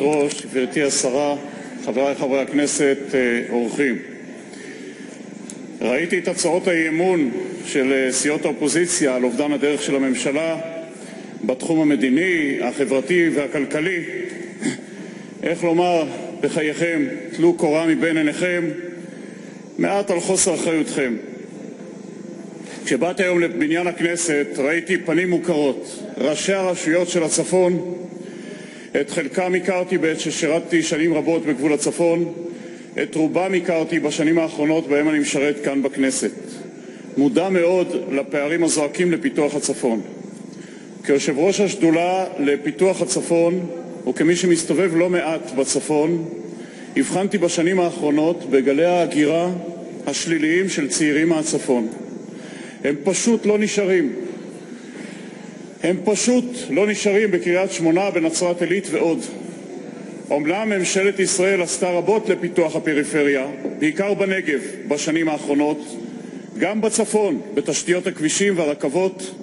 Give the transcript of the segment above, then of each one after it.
ראש, גברתי השרה, חברי חברי הכנסת, אורחים. ראיתי את הצעות האי-אמון של סיעות האופוזיציה על אובדן הדרך של הממשלה בתחום המדיני, החברתי והכלכלי. איך לומר בחייכם, טלו קורה מבין עיניכם, מעט על חוסר אחריותכם. כשבאתי היום לבניין הכנסת ראיתי פנים מוכרות, ראשי הרשויות של הצפון, את חלקם הכרתי בעת ששירתתי שנים רבות בגבול הצפון, את רובם הכרתי בשנים האחרונות שבהם אני משרת כאן בכנסת. מודע מאוד לפערים הזועקים לפיתוח הצפון. כיושב ראש השדולה לפיתוח הצפון וכמי שמסתובב לא מעט בצפון, הבחנתי בשנים האחרונות בגלי ההגירה השליליים של צעירים מהצפון. הם פשוט לא נשארים. הם פשוט לא נשארים בקריית-שמונה, בנצרת-עילית ועוד. אומנם ממשלת ישראל עשתה רבות לפיתוח הפריפריה, בעיקר בנגב, בשנים האחרונות, גם בצפון, בתשתיות הכבישים והרכבות,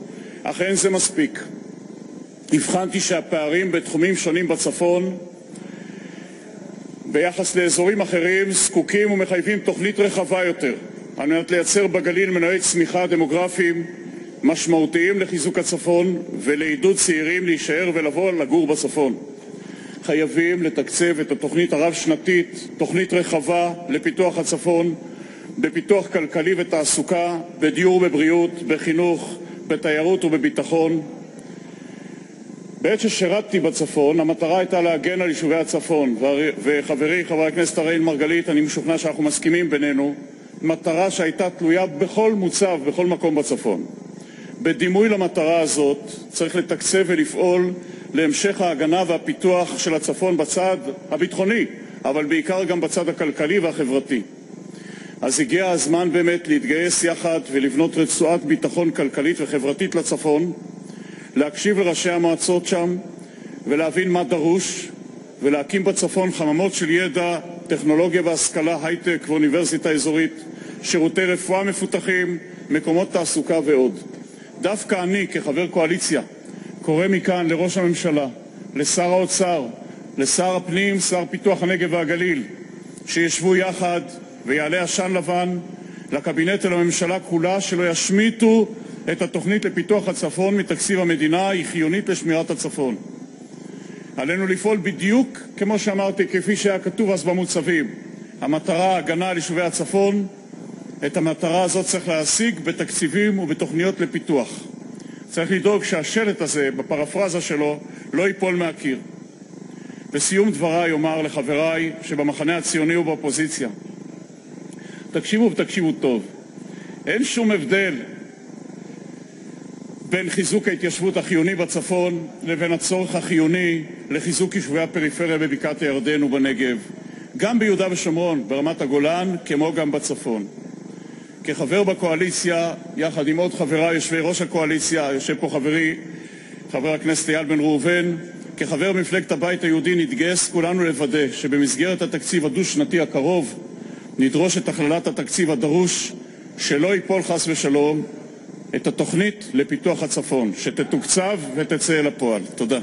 אך אין זה מספיק. הבחנתי שהפערים בתחומים שונים בצפון ביחס לאזורים אחרים זקוקים ומחייבים תוכנית רחבה יותר על מנת לייצר בגליל מנועי צמיחה דמוגרפיים משמעותיים לחיזוק הצפון ולעידוד צעירים להישאר ולבוא לגור בצפון. חייבים לתקצב את התוכנית הרב-שנתית, תוכנית רחבה לפיתוח הצפון, בפיתוח כלכלי ותעסוקה, בדיור ובבריאות, בחינוך, בתיירות ובביטחון. בעת ששירתתי בצפון המטרה היתה להגן על יישובי הצפון, וחברי חבר הכנסת אראל מרגלית, אני משוכנע שאנחנו מסכימים בינינו, מטרה שהייתה תלויה בכל מוצב, בכל מקום בצפון. בדימוי למטרה הזאת צריך לתקצב ולפעול להמשך ההגנה והפיתוח של הצפון בצד הביטחוני, אבל בעיקר גם בצד הכלכלי והחברתי. אז הגיע הזמן באמת להתגייס יחד ולבנות רצועת ביטחון כלכלית וחברתית לצפון, להקשיב לראשי המועצות שם ולהבין מה דרוש, ולהקים בצפון חממות של ידע, טכנולוגיה והשכלה, הייטק ואוניברסיטה אזורית, שירותי רפואה מפותחים, מקומות תעסוקה ועוד. דווקא אני, כחבר קואליציה, קורא מכאן לראש הממשלה, לשר האוצר, לשר הפנים, שר פיתוח הנגב והגליל, שישבו יחד ויעלה עשן לבן לקבינט ולממשלה כולה, שלא ישמיטו את התוכנית לפיתוח הצפון מתקציב המדינה, היא חיונית לשמירת הצפון. עלינו לפעול בדיוק כמו שאמרתי, כפי שהיה כתוב אז במוצבים. המטרה, הגנה על יישובי הצפון, את המטרה הזאת צריך להשיג בתקציבים ובתוכניות לפיתוח. צריך לדאוג שהשלט הזה, בפרפרזה שלו, לא ייפול מהקיר. בסיום דברי אומר לחברי שבמחנה הציוני ובאופוזיציה, תקשיבו ותקשיבו טוב, אין שום הבדל בין חיזוק ההתיישבות החיוני בצפון לבין הצורך החיוני לחיזוק יישובי הפריפריה בבקעת-הירדן ובנגב, גם ביהודה ושומרון, ברמת-הגולן, כמו גם בצפון. כחבר בקואליציה, יחד עם עוד חברי יושבי-ראש הקואליציה, יושב פה חברי חבר הכנסת איל בן ראובן, כחבר מפלגת הבית היהודי נתגייס כולנו לוודא שבמסגרת התקציב הדו-שנתי הקרוב נדרוש את הכללת התקציב הדרוש, שלא ייפול חס ושלום, את התוכנית לפיתוח הצפון, שתתוקצב ותצא אל הפועל. תודה.